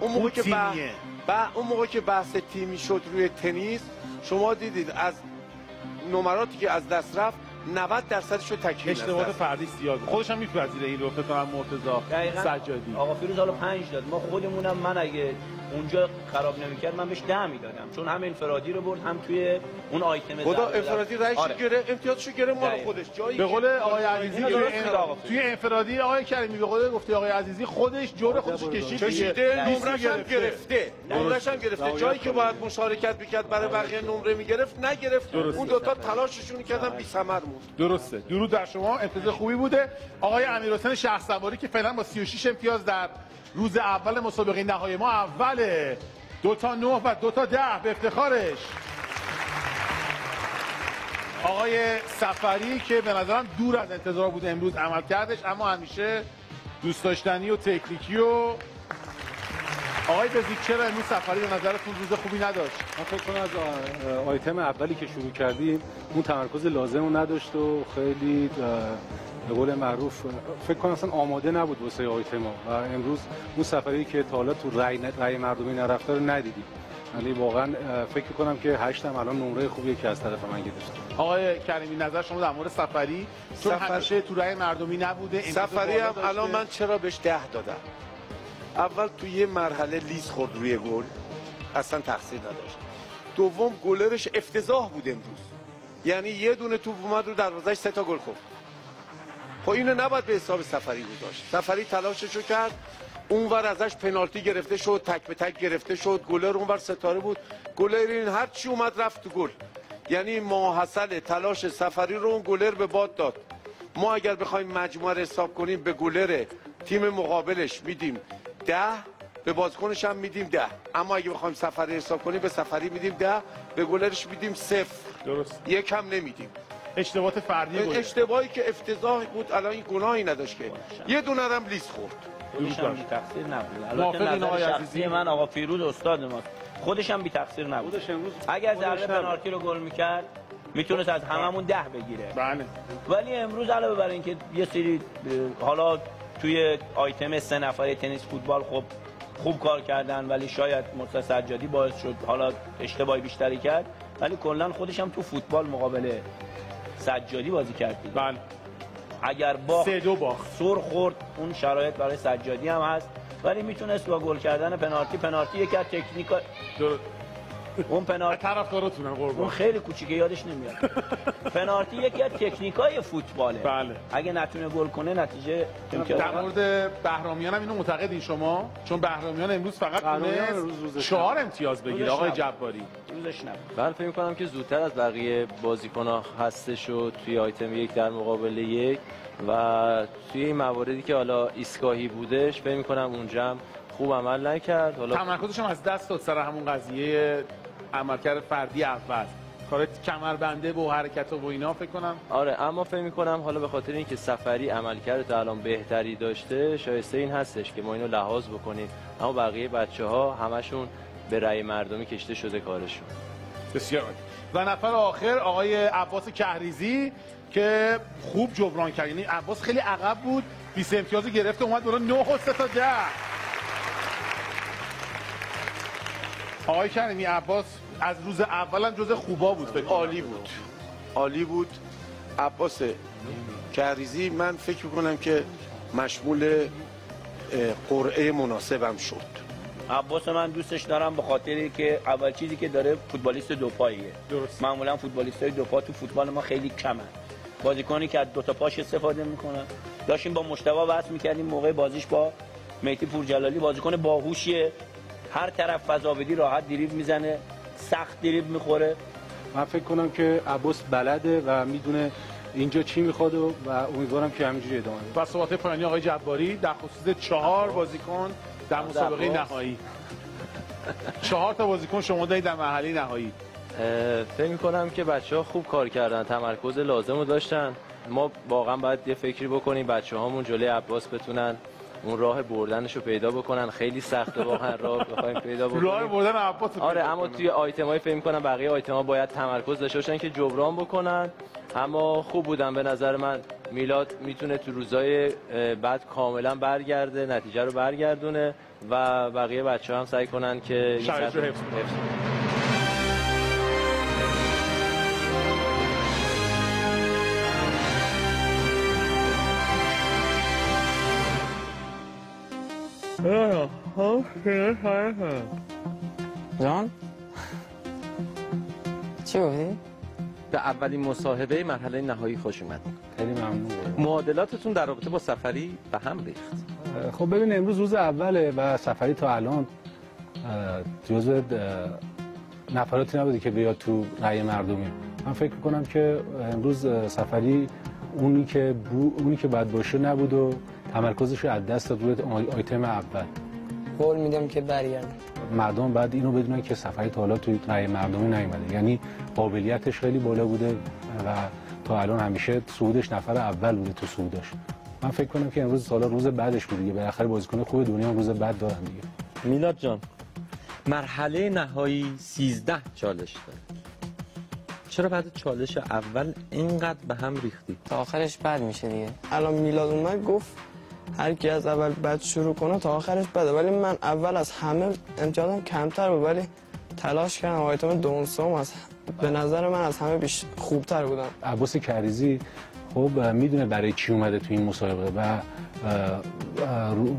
اون موقع اون که بح- تیمیه. ب- اون موقع که بحث تیمی شد روی تنیس شما دیدید از نمراتی که از دست رفت 90 درصدش رو تکمیل اشتباهات دست فردی زیاد. خودش هم میپذیره این رو فکر کنم مرتضی سجادی آقا فیروز حالا پنج داد ما خودمونم من اگه اونجا خراب نمی‌کرد من بهش ده می‌دادم. چون هم انفرادی رو برد هم توی اون آیتم خدا انفرادی رایش آره. گرفت امتیازشو گرفت مال. خودش. جایی به قول آقای عزیزی توی, انفرادی آقای کریمی به قول گفته آقای عزیزی خودش جور خودش کشید دیگه. کشیده نمرش هم گرفته. نمرش هم گرفته. جایی که باید مشارکت می‌کرد برای بقیه نمره می‌گرفت نگرفت. اون دوتا تلاششون کردن بی ثمر موند درسته. درود در شما. انتظار خوبی بوده. آقای امیرحسین شخص سواری که فعلا با 36 امتیاز در روز اول مسابقه نهایی ما اوله دو تا نه و دو تا ده به افتخارش. آقای سفری که به نظرم دور از انتظار بود امروز عمل کردش اما همیشه دوست داشتنی و تکنیکی و آقای بزیک چرا امروز سفری به نظرتون روز خوبی نداشت؟ من فکر کنم از آیتم اولی که شروع کردیم اون تمرکز لازم رو نداشت و خیلی به قول معروف فکر کنم اصلا آماده نبود واسه آیتم ها و امروز اون سفری که تا حالا تو رای, رای مردمی نرفته رو ندیدیم. یعنی واقعا فکر کنم که هشتم الان نمره خوبیه که از طرف من گرفت آقای کریمی نظر شما در مورد سفری؟ چون سفر- همیشه تو رای مردمی نبوده سفری هم داشته. الان من چرا بهش ده دادم؟ اول توی یه مرحله لیز خورد روی گل اصلا تقصیر نداشت. دوم گلرش افتضاح بود امروز. یعنی یه دونه توپ اومد رو دروازش سه تا گل خورد. خب اینو نباید به حساب سفری گذاشت. سفری تلاششو کرد اونور ازش پنالتی گرفته شد تک به تک گرفته شد گلر اونور ستاره بود. گلر این هر چی اومد رفت تو گل. یعنی ماحصل تلاش سفری رو اون گلر به باد داد. ما اگر بخوایم مجموعه رو حساب کنیم به گلر تیم مقابلش میدیم ده به بازیکنش هم میدیم ده. اما اگه بخوایم سفری حساب کنیم به سفری میدیم ده به گلرش میدیم صفر. درست. یک هم نمیدیم. اشتباهات فردی گلر اشتباهی که افتضاح بود الان این گناهی نداشت که. یه دونه هم لیز خورد. خودش هم بی تقصیر نبود. البته نظر؟ شخصی من آقا فیروز استاد ماست خودش هم بی تقصیر نبود. خودش امروز اگر ضربه. پنالتی رو گل می‌کرد می‌تونست از هممون ده بگیره. بله. ولی امروز علاوه بر اینکه یه سری حالا توی آیتم سه نفره تنیس فوتبال خب خوب کار کردن ولی شاید مرتضی سجادی باعث شد حالا اشتباهی بیشتری کرد. ولی کلا خودش هم تو فوتبال مقابل سجادی بازی کرد دیگه. بله. اگر با سه دو باخت. سر خورد اون شرایط برای سجادی هم هست. ولی می‌تونست با گل کردن پنالتی پنالتی یکی از تکنیکا درست. اون پنالتی طرفداراتونم اون قربان. خیلی کوچیکه یادش نمیاد. پنالتی یکی از تکنیکای فوتباله. بله. اگه نتونه گل کنه نتیجه در مورد بهرامیان هم اینو معتقدین شما؟ چون بهرامیان امروز فقط تونست روزش چهار امتیاز بگیره آقای. جباری. روزش نبود. من فکر می‌کنم که زودتر از بقیه بازیکن‌ها خسته شد توی آیتم یک در مقابل یک و توی این مواردی که حالا ایستگاهی بودش فکر می‌کنم اونجا هم خوب عمل نکرد. حالا تمرکزش هم از دست داد سر همون قضیه عملکرد فردی اول. کار کمربنده و حرکت و اینا فکر کنم. آره اما فکر می‌کنم حالا به خاطر اینکه سفری عملکرد تا الان بهتری داشته شایسته این هستش که ما اینو لحاظ بکنیم. اما بقیه بچه ها همشون به رأی مردمی کشته شده کارشون. بسیار. و نفر آخر آقای عباس کهریزی که خوب جبران کرد. یعنی عباس خیلی عقب بود 20 امتیاز گرفته اومد بالا. 9 و 3 تا 10 آقای کریمی عباس از روز اول هم جز خوبا بود فکر. عالی بود. عالی بود. عباس کریزی من فکر می‌کنم که مشمول قرعه مناسبم شد. عباس من دوستش دارم به خاطری که اول چیزی که داره فوتبالیست دو پاییه درست. معمولا فوتبالیست های دو پا تو فوتبال ما خیلی کمن. بازیکنی که از دو تا پاش استفاده می‌کنن. داشتیم با مشتبه بحث می‌کردیم موقع بازیش با مهدی پورجلالی. بازیکن باهوشیه. هر طرف فضا بدی راحت دریب می‌زنه سخت دریب می‌خوره. من فکر کنم که عباس بلده و می‌دونه اینجا چی می‌خواد و و امیدوارم که همینجوری ادامه بده. و صحبت پایانی آقای جباری در خصوص چهار بازیکن در مسابقه. نهایی. چهار تا بازیکن شما دارید در مرحله نهایی. فکر می‌کنم که بچه ها خوب کار کردن تمرکز لازم رو داشتن. ما واقعا باید یه فکری بکنیم بچه هامون جلوی عباس بتونن اون راه بردنش رو پیدا بکنن. خیلی سخته واقعا. راه بخوایم پیدا بکنیم. راه بردن عباس آره اما. توی آیتم های فکر کنم بقیه آیتم ها باید تمرکز داشته باشن که جبران بکنن. اما خوب بودن به نظر من. میلاد می‌تونه تو روزای بعد کاملا برگرده نتیجه رو برگردونه و بقیه بچه هم سعی کنن که شرایط سطح رو حفظ جان؟ چی گفتی؟ به اولین مصاحبه مرحله نهایی خوش اومد خیلی ممنون. معادلاتتون در رابطه با سفری به هم ریخت. خب ببین امروز روز اوله و سفری تا الان جزو نفراتی نبوده که بیاد تو رأی مردمی. من فکر کنم که امروز سفری اونی که بو اونی که باید باشه نبود و تمرکزش رو از دست داد روی آی- آیتم اول. قول میدم که برگرده مردم بعد اینو بدونن که سفری تا حالا توی رأی مردمی نیومده. یعنی قابلیتش خیلی بالا بوده و تا الان همیشه صعودش نفر اول بوده تو صعودش. من فکر کنم که امروز حالا روز بعدش بود دیگه. بالاخره بازیکن خوب دنیا روز بعد دارن دیگه. میلاد جان مرحله نهایی 13 چالش داره. چرا بعد چالش اول اینقدر به هم ریختی؟ تا آخرش بد میشه دیگه. الان میلاد اومد گفت هر کی از اول بد شروع کنه تا آخرش بده. ولی من اول از همه امتیازم کمتر بود ولی تلاش کردم. آیتم دوم از به نظر من از همه بیش خوبتر بودم. عباس کریزی خب می‌دونه برای چی اومده تو این مسابقه و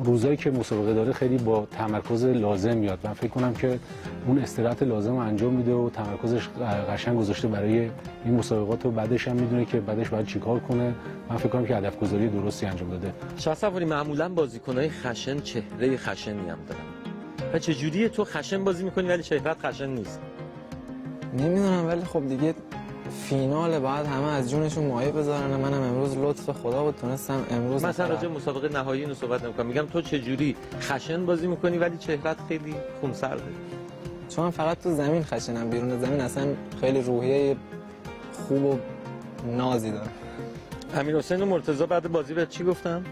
روزایی که مسابقه داره خیلی با تمرکز لازم میاد. من فکر کنم که اون استراحت لازم رو انجام میده و تمرکزش قشنگ گذاشته برای این مسابقات و بعدش هم می‌دونه که بعدش باید چیکار کنه. من فکر کنم که هدف گذاری درستی انجام داده. شاه سواری معمولا بازیکنهای خشن چهره خشنی هم دارن. و چجوری تو خشن بازی می‌کنی ولی چهرت خشن نیست؟ نمی‌دونم ولی خب دیگه فینال بعد همه از جونشون مایه بذارن. منم امروز لطف خدا بود تونستم امروز مثلا راجع مسابقه نهایی اینو صحبت نمی‌کنم. میگم تو چه جوری خشن بازی می‌کنی ولی چهرت خیلی خونسرده؟ چون من فقط تو زمین خشنم بیرون زمین اصلا خیلی روحیه خوب و نازی دارم. امیر حسین و مرتضی بعد بازی به چی گفتم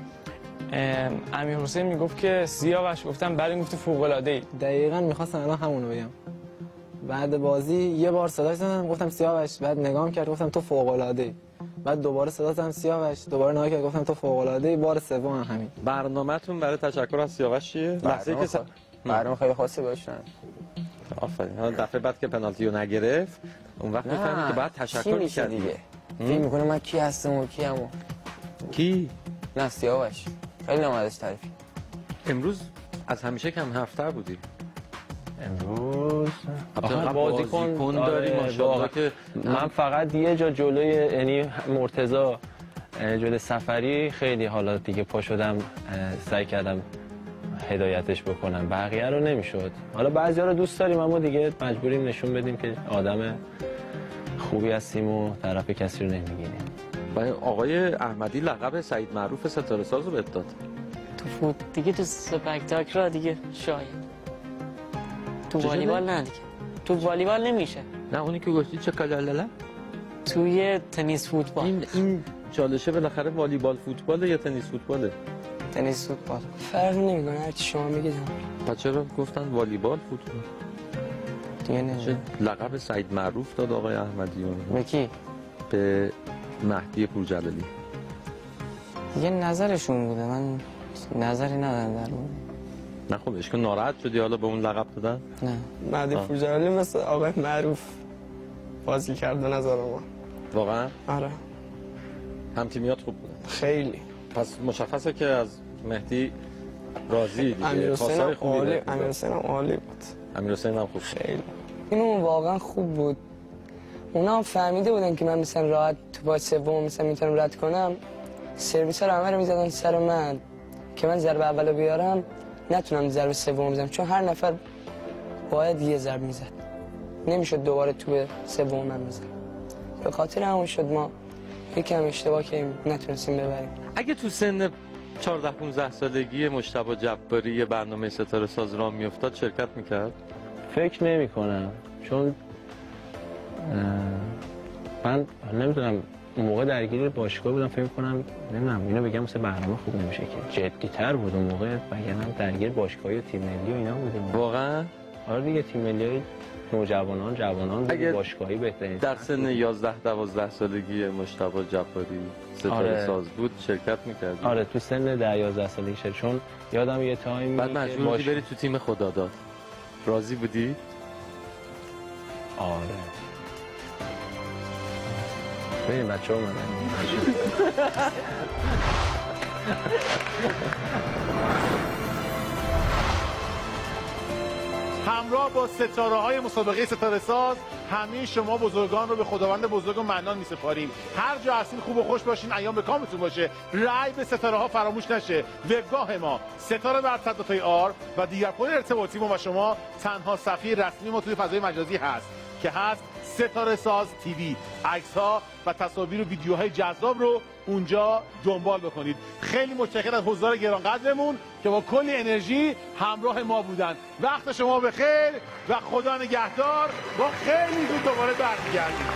امیر حسین می‌گفت که سیاوش گفتم بعد گفت فوق العاده ای دقیقا می‌خواستم الان همونو بگم. بعد بازی یه بار صداش زدم گفتم سیاوش. بعد نگام کرد گفتم تو فوق العاده بعد دوباره صدا زدم سیاوش. دوباره نگاه کرد گفتم تو فوق العاده بار سوم هم همین. برنامه‌تون برای تشکر از سیاوش چیه؟ لحظه که. برنامه خیلی خاصی باشن. آفرین. حالا دفعه بعد که پنالتی رو نگرفت اون وقت می‌فهمی که بعد تشکر می‌کرد دیگه؟ فکر می‌کنه من کی هستم و کی هم کی؟ نه سیاوش. خیلی نمازش تعریفی امروز از همیشه کم هفتر بودی. امروز. آخه بازیکن بازیکن آره، داری ماشاءالله. که من فقط یه جا جلوی یعنی مرتضا جلوی سفری خیلی حالا دیگه پا شدم سعی کردم هدایتش بکنم. بقیه رو نمی‌شد. حالا بعضی رو دوست داریم اما دیگه مجبوریم نشون بدیم که آدم خوبی هستیم و طرف کسی رو نمی‌گیریم. و آقای احمدی لقب سعید معروف ستاره ساز رو بهت داد. تو فوت دیگه تو سپکتاک را دیگه شاید. تو والیبال؟ نه دیگه. تو والیبال نمیشه. نه اونی که گفتی چه کلالالا توی تنیس فوتبال. این این چالشه بالاخره والیبال فوتبال یا تنیس فوتباله؟ تنیس فوتبال. فرق نمی‌کنه هر چی شما میگید. و چرا گفتن والیبال فوتبال؟ دیگه چه نمیشه لقب سعید معروف داد آقای احمدی اون؟ به کی؟ به مهدی پورجلالی. یه نظرشون بوده من نظری ندارم در مورد. نه خب اشکال ناراحت شدی حالا به اون لقب دادن؟ نه. مهدی. فوجالی مثل آقای معروف. بازی کرده نظر ما. واقعا؟ آره. هم تیمیات خوب بودن خیلی. پس مشخصه که از مهدی راضی دیگه. امیر حسین هم خوبی عالی امیر. حسین هم عالی بود. امیر حسین هم خوب خیلی. اینو واقعا خوب بود. اونا هم فهمیده بودن که من مثلا راحت تو با سوم مثلا می‌تونم رد کنم. سرویس ها رو همه رو می‌زدن سر من. که من ضربه اولو بیارم نتونم ضربه سوم بزنم چون هر نفر باید یه ضرب می‌زد. نمی‌شد دوباره تو سوم من بزنم به خاطر همون شد ما یکم اشتباه که نتونستیم ببریم. اگه تو سن 14 15 سالگی مشتبه جباری یه برنامه ستاره ساز را میافتاد شرکت می‌کرد؟ فکر نمی کنم چون من نمی‌دونم اون موقع درگیر باشگاه بودم فکر کنم نمی‌دونم اینو بگم مثل برنامه خوب نمیشه که. جدی تر بود اون موقع وگرنه درگیر باشگاهی و تیم ملی و اینا بودیم. واقعا؟ آره دیگه تیم ملی نوجوانان جوانان اگه باشگاهی بهترین. در سن 11 12 سالگی مشتبه جباری ستاره آره. ساز بود شرکت می‌کرد آره تو سن 10 11 سالگی شد. چون یادم یه تایمی بعد مجبور باش- بری تو تیم خداداد. راضی بودی؟ آره. ببین بچه ها اومدن. همراه با ستاره های مسابقه ستاره ساز همه شما بزرگان رو به خداوند بزرگ و منان می سپاریم هر جا هستین خوب و خوش باشین ایام به کامتون باشه. رأی به ستاره ها فراموش نشه. وبگاه ما ستاره بر صد آر و دیگر پل ارتباطی ما و شما تنها صفحه رسمی ما توی فضای مجازی هست که هست ستاره ساز تیوی عکس ها و تصاویر و ویدیوهای جذاب رو اونجا دنبال بکنید. خیلی متشکرم از حضار گرانقدرمون که با کلی انرژی همراه ما بودن. وقت شما به خیر و خدا نگهدار. با خیلی زود دوباره برمیگردیم.